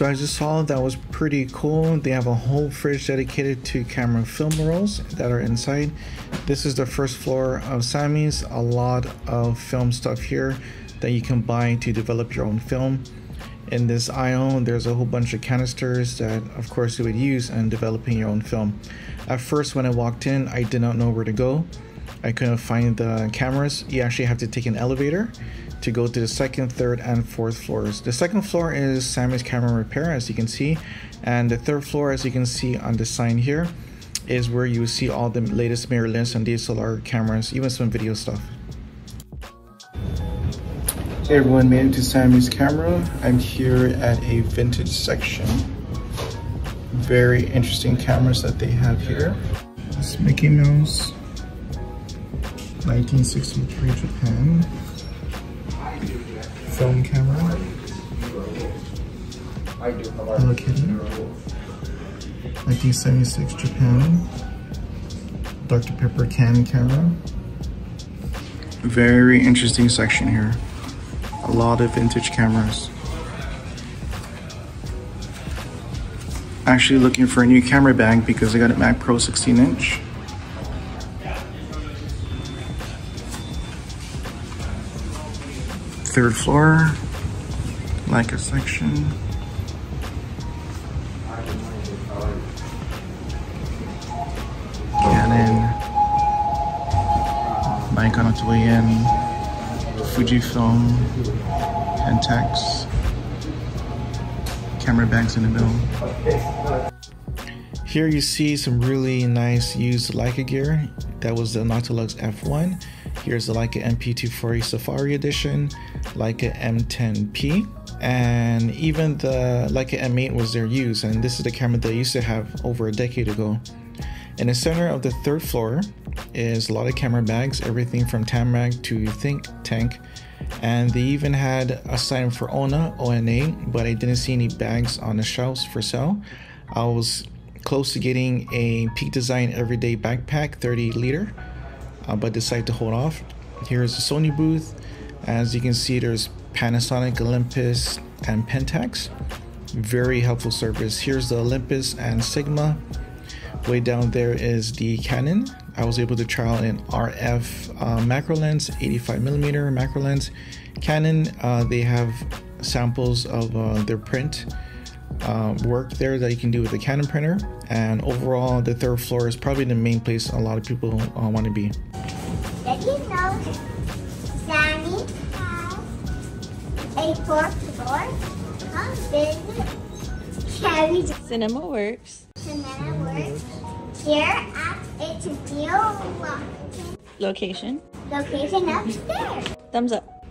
So I just saw, that was pretty cool. They have a whole fridge dedicated to camera film rolls that are inside. This is the first floor of Samy's. A lot of film stuff here that you can buy to develop your own film. In this aisle, there's a whole bunch of canisters that of course you would use in developing your own film. At first when I walked in, I did not know where to go. I couldn't find the cameras. You actually have to take an elevator to go to the second, third, and fourth floors. The second floor is Samy's Camera Repair, as you can see, and the third floor, as you can see on the sign here, is where you see all the latest mirrorless and DSLR cameras, even some video stuff. Hey everyone, made it to Samy's Camera. I'm here at a vintage section. Very interesting cameras that they have here. It's Mickey Mouse, 1963 Japan film camera. Hello Kitty. 1976 Japan. Dr. Pepper can camera. Very interesting section here. A lot of vintage cameras. Actually looking for a new camera bag because I got a Mac Pro 16 inch. Third floor, like a section. Canon, Nikon at way in, Fujifilm, Pentax, camera bags in the middle. Here you see some really nice used Leica gear. That was the Noctilux F1. Here's the Leica MP240 Safari Edition, Leica M10P, and even the Leica M8 was their use, and this is the camera they used to have over a decade ago. In the center of the third floor is a lot of camera bags, everything from Tamrac to Think Tank, and they even had a sign for ONA, ONA, but I didn't see any bags on the shelves for sale. I was close to getting a Peak Design Everyday Backpack 30 liter uh, but decided to hold off. Here's the Sony booth. As you can see, there's Panasonic, Olympus, and Pentax. Very helpful service. Here's the Olympus and Sigma. Way down there is the Canon. I was able to out an RF uh, macro lens, 85 millimeter macro lens. Canon, uh, they have samples of uh, their print uh, work there that you can do with the Canon printer. And overall, the third floor is probably the main place a lot of people uh, want to be. Cinema Works. Cinema Works here at its deal Location. location upstairs. Thumbs up.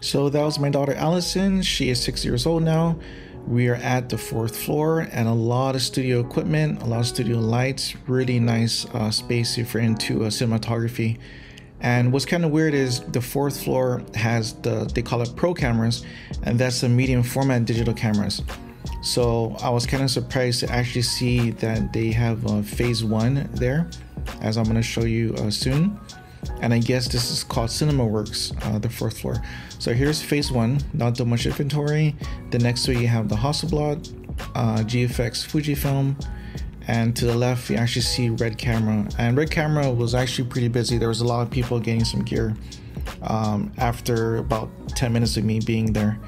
So that was my daughter Allison. She is six years old now. We are at the fourth floor and a lot of studio equipment, a lot of studio lights, really nice uh, space if you're into uh, cinematography. And what's kind of weird is the fourth floor has the, they call it pro cameras, and that's the medium format digital cameras. So I was kind of surprised to actually see that they have uh, phase one there, as I'm going to show you uh, soon and I guess this is called CinemaWorks, uh, the fourth floor. So here's phase one, not too much inventory. The next to you have the Hasselblad, uh, GFX Fujifilm, and to the left you actually see Red Camera. And Red Camera was actually pretty busy. There was a lot of people getting some gear um, after about 10 minutes of me being there.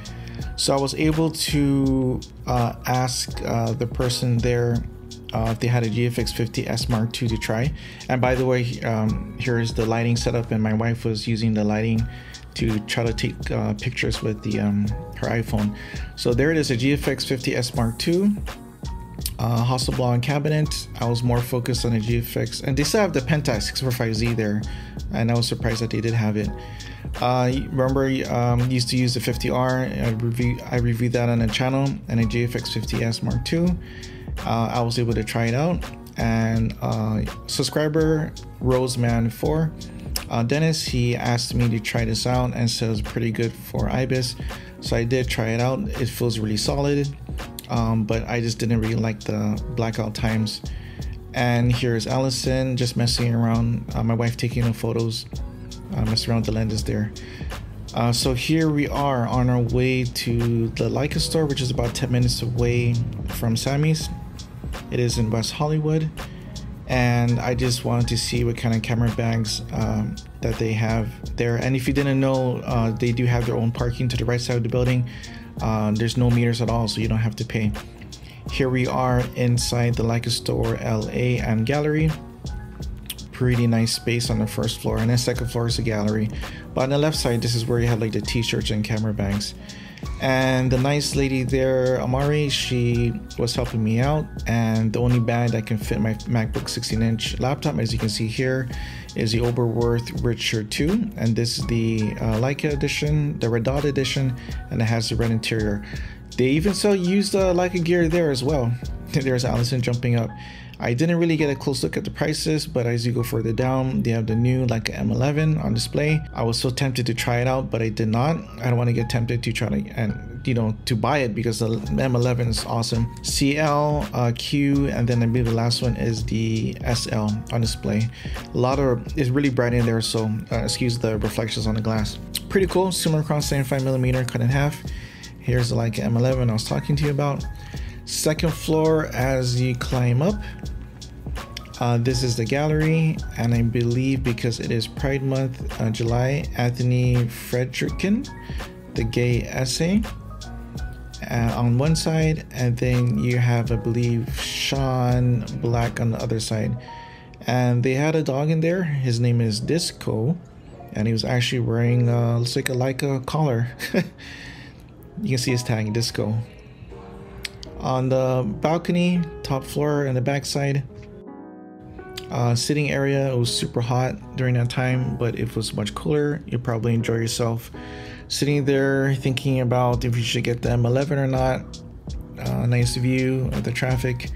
So I was able to uh, ask uh, the person there uh, if they had a GFX 50S Mark II to try. And by the way, um, here's the lighting setup, and my wife was using the lighting to try to take uh, pictures with the um, her iPhone. So there it is, a GFX 50S Mark II. Uh, Hasselblad cabinet. I was more focused on the GFX, and they still have the Pentax 645Z there, and I was surprised that they did have it. Uh, remember, um, used to use the 50R. I review I reviewed that on the channel, and a GFX 50S Mark II uh, I was able to try it out. And uh, subscriber Roseman4, uh, Dennis, he asked me to try this out and it pretty good for IBIS. So I did try it out. It feels really solid, um, but I just didn't really like the blackout times. And here's Allison just messing around. Uh, my wife taking the photos, uh, messing around with the lenses there. Uh, so here we are on our way to the Leica store, which is about 10 minutes away from Samy's. It is in West Hollywood. And I just wanted to see what kind of camera bags um, that they have there. And if you didn't know, uh, they do have their own parking to the right side of the building. Uh, there's no meters at all, so you don't have to pay. Here we are inside the Leica store LA and gallery. Pretty nice space on the first floor, and the second floor is a gallery. But on the left side, this is where you have like the t-shirts and camera bags. And the nice lady there, Amari, she was helping me out. And the only bag that can fit my MacBook 16 inch laptop, as you can see here, is the Oberwerth Richard 2. And this is the uh, Leica edition, the red dot edition, and it has the red interior. They even sell used uh, Leica gear there as well. There's Allison jumping up. I didn't really get a close look at the prices, but as you go further down, they have the new Leica M11 on display. I was so tempted to try it out, but I did not. I don't want to get tempted to try to and you know to buy it because the M11 is awesome. CL, uh, Q, and then I believe the last one is the SL on display. A lot of it's really bright in there, so uh, excuse the reflections on the glass. Pretty cool. Summicron 75 millimeter cut in half. Here's the Leica M11 I was talking to you about. Second floor as you climb up. Uh, this is the gallery, and I believe because it is Pride Month, uh, July, Anthony Fredericken, the gay essay, uh, on one side, and then you have, I believe, Sean Black on the other side. And they had a dog in there. His name is Disco, and he was actually wearing uh, looks like a Leica collar. you can see his tag, Disco. On the balcony, top floor, and the backside, uh, sitting area, it was super hot during that time, but if it was much cooler. You probably enjoy yourself sitting there thinking about if you should get the M11 or not. Uh, nice view of the traffic.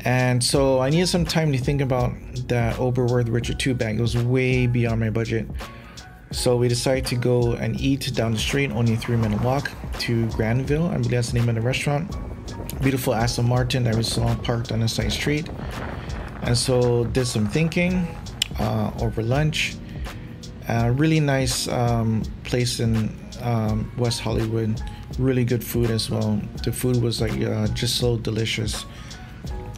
And so I needed some time to think about that Oberwerth Richard 2 bag. It was way beyond my budget. So we decided to go and eat down the street, only a three minute walk to Granville. I believe that's the name of the restaurant. Beautiful Aston Martin that was parked on the side street and so did some thinking uh, over lunch. Uh, really nice um, place in um, west hollywood. Really good food as well. The food was like uh, just so delicious.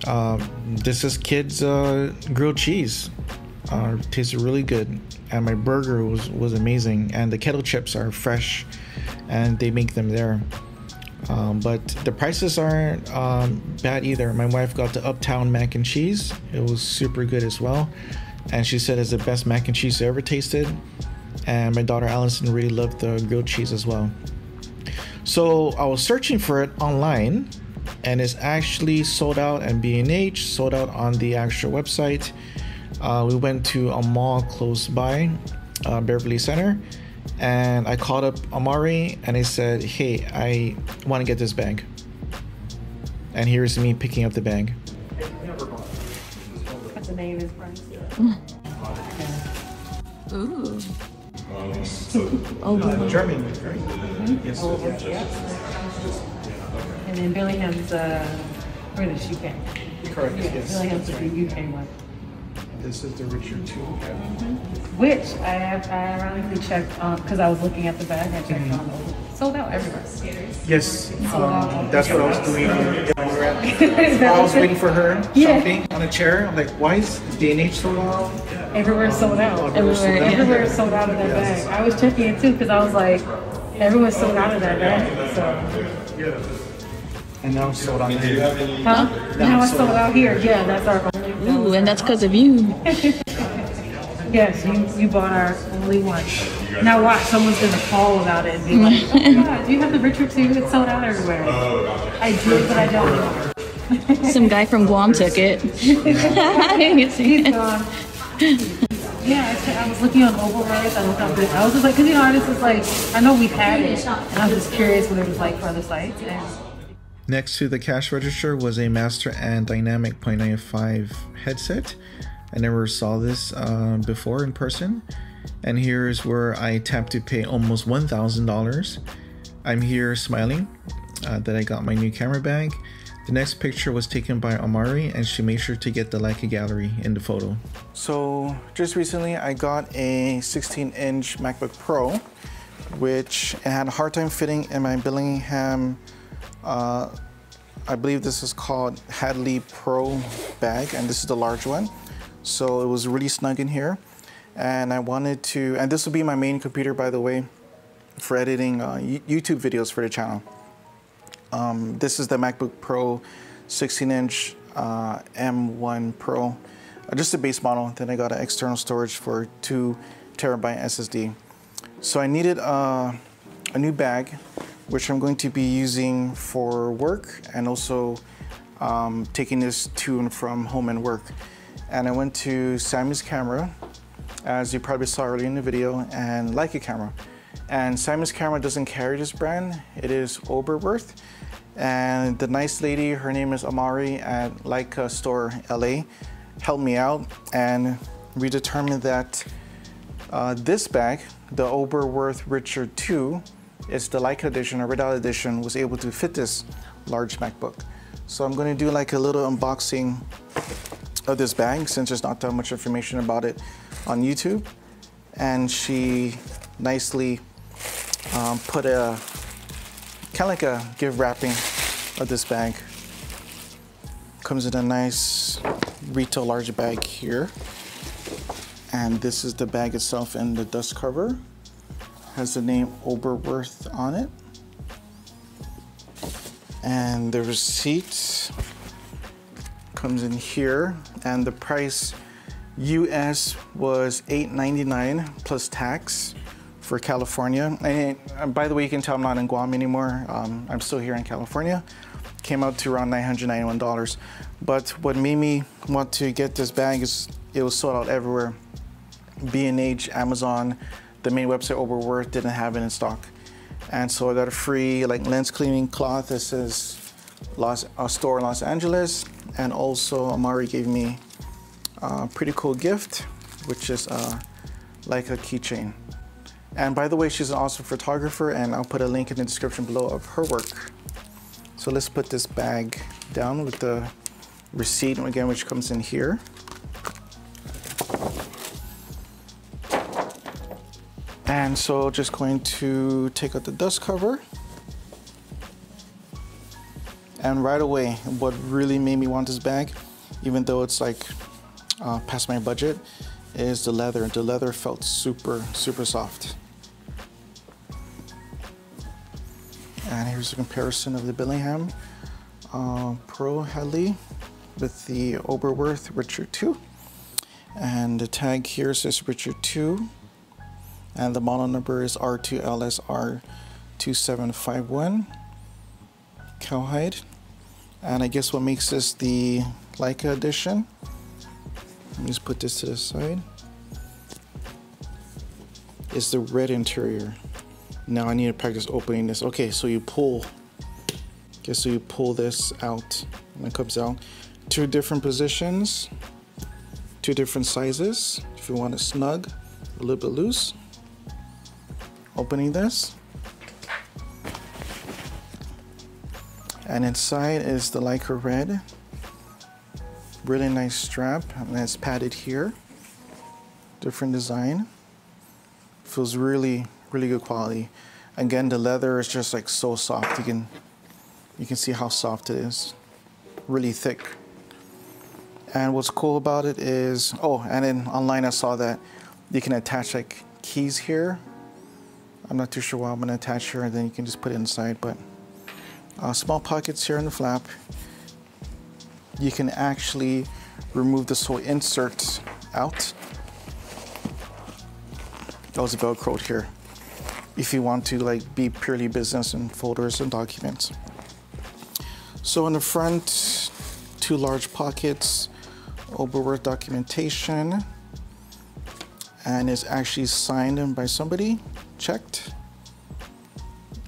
Uh, this is kids uh, grilled cheese. Uh, tasted really good. And my burger was was amazing. And the kettle chips are fresh and they make them there um, but the prices aren't um, bad either. My wife got the Uptown mac and cheese. It was super good as well. And she said it's the best mac and cheese I ever tasted. And my daughter Allison really loved the grilled cheese as well. So I was searching for it online and it's actually sold out at B&H, sold out on the actual website. Uh, we went to a mall close by, uh, Beverly Center, and I called up Amari and I said, "Hey, I want to get this bag." And here's me picking up the bag. the name is Bryce. Ooh. German, right? Yes. And then Billingham's, uh, where the UK. Correct. Yeah, Yes. Billingham's the UK one. This is the Richard two. Which I have, I ironically checked, because I was looking at the bag, I checked on, sold out everywhere. Yes. Um, that's what I was doing. I was waiting for her Yeah. shopping on a chair. I'm like, why is B&H sold out? Everywhere sold out. Everywhere, yeah. Everywhere is sold out of that bag. I was checking it too, because I was like, everyone's sold out of that bag, so. And now it's sold out. here. Huh? Now it's sold out here, yeah, that's our only. Ooh, and that's because of you. Yes, you, you bought our only one. Now watch, someone's gonna call about it and be like, oh my god, do you have the Richard too? It's sold out everywhere. Oh, I do, but I don't. Some guy from Guam took it. You see He's it? gone. Yeah, I, I was looking on Overrides. I looked up this. I was just like, because you know, this is like, I know we've had it, and I was just curious what it was like for other sites. And Next to the cash register was a Master and Dynamic 0.95 headset. I never saw this uh, before in person. And here's where I tapped to pay almost $1,000. I'm here smiling uh, that I got my new camera bag. The next picture was taken by Amari, and she made sure to get the Leica gallery in the photo. So, just recently, I got a 16 inch MacBook Pro. which it had a hard time fitting in my Billingham. Uh, I believe this is called Hadley Pro bag, and this is the large one. So it was really snug in here. And I wanted to, and this will be my main computer, by the way, for editing uh, YouTube videos for the channel. Um, this is the MacBook Pro 16 inch uh, M1 Pro, uh, just a base model. Then I got an external storage for two terabyte SSD. So I needed uh, a new bag, which I'm going to be using for work and also um, taking this to and from home and work. And I went to Samy's Camera, as you probably saw earlier in the video, and Leica Camera. And Simon's Camera doesn't carry this brand. It is Oberwerth. And the nice lady, her name is Amari at Leica Store LA, helped me out and we determined that uh, this bag, the Oberwerth Richard II, is the Leica edition or Red Dot edition, was able to fit this large MacBook. So I'm going to do like a little unboxing of this bag since there's not that much information about it on YouTube. And she nicely um, put a kind of like a gift wrapping of this bag. Comes in a nice retail large bag here. And this is the bag itself and the dust cover. Has the name Oberwerth on it. And the receipt comes in here and the price US was $8.99 plus tax for California. And by the way, you can tell I'm not in Guam anymore. Um, I'm still here in California. Came out to around $991. But what made me want to get this bag is it was sold out everywhere. B&H, Amazon, the main website Oberwerth didn't have it in stock. And so I got a free like lens cleaning cloth that says Los, a store in Los Angeles. And also Amari gave me a pretty cool gift, which is uh, like a keychain. And by the way, she's an awesome photographer and I'll put a link in the description below of her work. So let's put this bag down with the receipt again, which comes in here. And so just going to take out the dust cover. And right away, what really made me want this bag, even though it's like uh, past my budget, is the leather. The leather felt super, super soft. And here's a comparison of the Billingham uh, Pro Hadley with the Oberwerth Richard II. And the tag here says Richard II. And the model number is R2LSR2751 cowhide. And I guess what makes this the Leica edition, let me just put this to the side, is the red interior. Now I need to practice opening this. Okay, so you pull, okay, so you pull this out and it comes out. Two different positions, two different sizes. If you want it snug, a little bit loose. Opening this. And inside is the Leica Red. Really nice strap, and it's padded here. Different design. Feels really, really good quality. Again, the leather is just like so soft. You can, you can see how soft it is. Really thick. And what's cool about it is, oh, and then online I saw that you can attach like keys here. I'm not too sure why I'm gonna attach here, and then you can just put it inside, but uh, small pockets here in the flap. You can actually remove this whole insert out. That was a Velcroed here. If you want to like be purely business and folders and documents. So in the front, two large pockets, Oberwerth documentation, and it's actually signed in by somebody, checked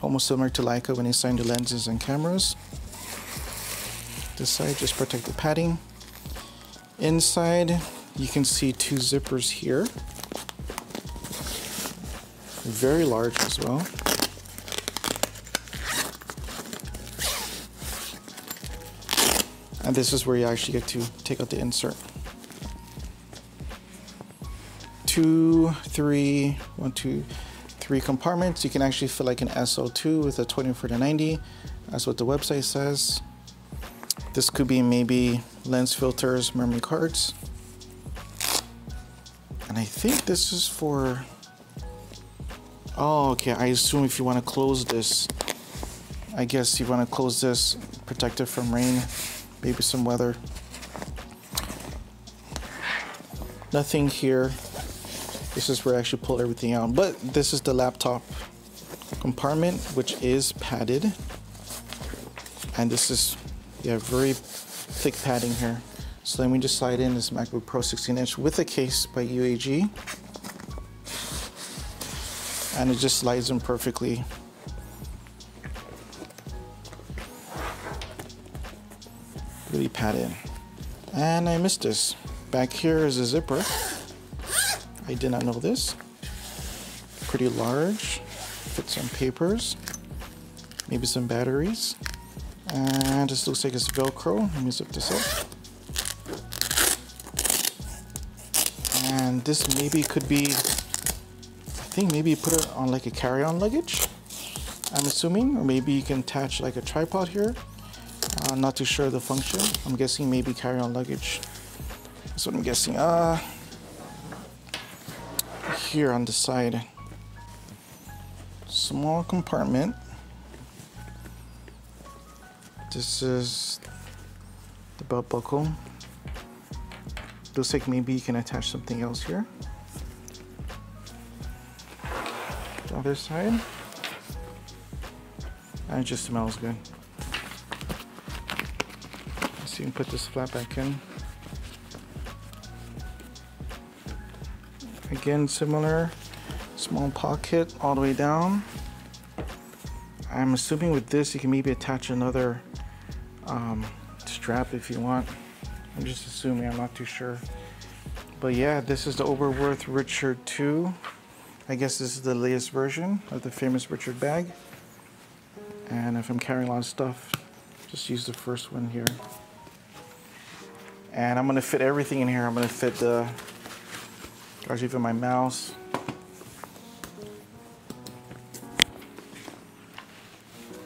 almost similar to Leica when they sign the lenses and cameras. This side just protect the padding. Inside, you can see two zippers here. Very large as well. And this is where you actually get to take out the insert. Two, three, one, two, three compartments. You can actually fit like an SL2 with a 24 to 90. That's what the website says. This could be maybe lens filters, memory cards. And I think this is for, oh, okay. I assume if you want to close this, I guess you want to close this, protect it from rain, maybe some weather. Nothing here. This is where I actually pull everything out. But this is the laptop compartment, which is padded. And this is, yeah, very thick padding here. So let me just slide in this MacBook Pro 16 inch with a case by UAG. And it just slides in perfectly. Really padded. And I missed this. Back here is a zipper. I did not know this. Pretty large. Fit some papers. Maybe some batteries. And this looks like it's Velcro. Let me zip this up. And this maybe could be, I think maybe put it on like a carry-on luggage. I'm assuming, or maybe you can attach like a tripod here. Uh, not too sure the function. I'm guessing maybe carry-on luggage. That's what I'm guessing. Uh, here on the side, small compartment. This is the belt buckle. Looks like maybe you can attach something else here. The other side. And it just smells good. Let's see, you can put this flat back in. Again, similar small pocket all the way down. I'm assuming with this you can maybe attach another um, strap if you want. I'm just assuming, I'm not too sure. But yeah, this is the Oberwerth Richard 2. I guess this is the latest version of the famous Richard bag. And if I'm carrying a lot of stuff, just use the first one here. And I'm gonna fit everything in here. I'm gonna fit the Charge even my mouse.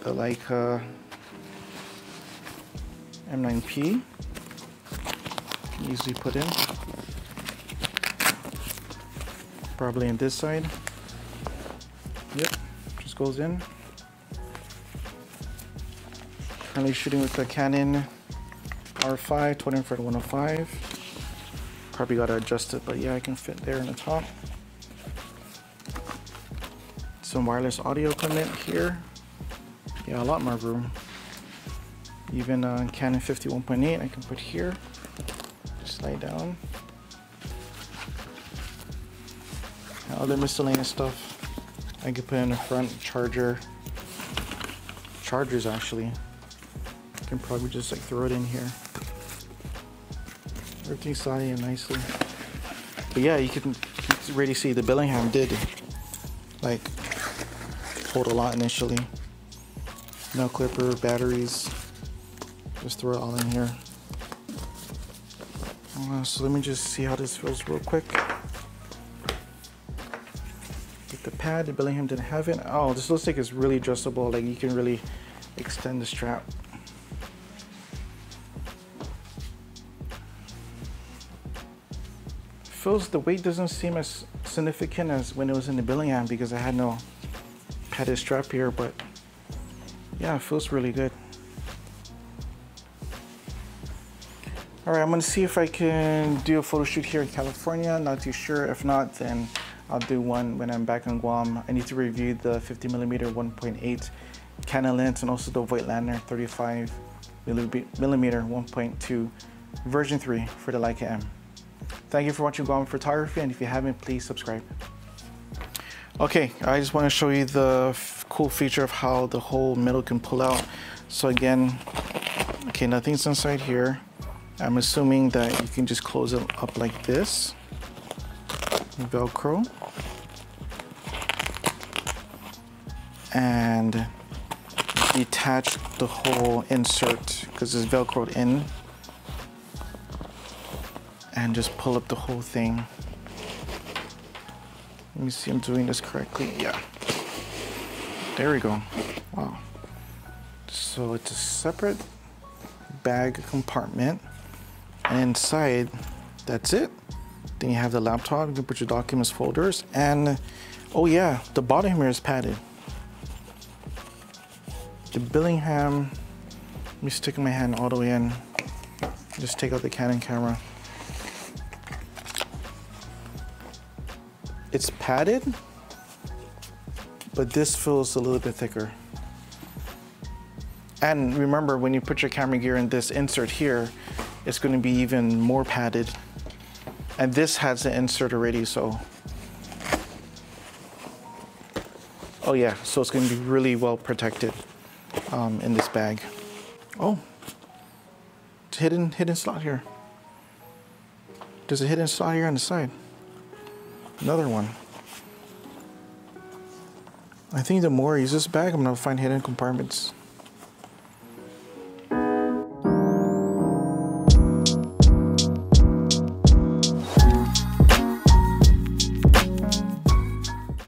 The Leica M9P can easily put in. Probably in this side. Yep, just goes in. Currently shooting with the Canon R5 24 to 105. Probably got to adjust it, but yeah, I can fit there in the top. Some wireless audio equipment here. Yeah, a lot more room. Even uh, Canon 51.8 I can put here. Just slide down. Other miscellaneous stuff I can put in the front charger. Chargers actually. I can probably just like throw it in here. Everything's sliding in nicely. But yeah, you can really see the Billingham did like hold a lot initially. No clipper, batteries. Just throw it all in here. Uh, so let me just see how this feels real quick. The pad, the Billingham didn't have it. Oh, this looks like it's really adjustable. Like you can really extend the strap. Feels the weight doesn't seem as significant as when it was in the Billingham because I had no padded strap here, but yeah, it feels really good. All right, I'm gonna see if I can do a photo shoot here in California. Not too sure. If not, then I'll do one when I'm back in Guam. I need to review the 50 millimeter 1.8 Canon lens and also the Voigtlander 35 millimeter 1.2 version 3 for the Leica M. Thank you for watching Guam Photography, and if you haven't, please subscribe. Okay, I just want to show you the cool feature of how the whole middle can pull out. So again, okay, nothing's inside here. I'm assuming that you can just close it up like this. Velcro. And detach the whole insert because it's velcroed in and just pull up the whole thing Let me see I'm doing this correctly. Yeah. There we go. Wow. So it's a separate bag compartment. And inside, that's it. Then you have the laptop, you can put your documents folders, and oh yeah, the bottom here is padded. The Billingham, let me stick my hand all the way in. Just take out the Canon camera. It's padded, but this feels a little bit thicker. And remember, when you put your camera gear in this insert here, it's going to be even more padded. And this has the insert already, so. Oh yeah, so it's going to be really well protected um, in this bag. Oh, hidden hidden slot here. There's a hidden slot here on the side. Another one. I think the more I use this bag, I'm gonna find hidden compartments.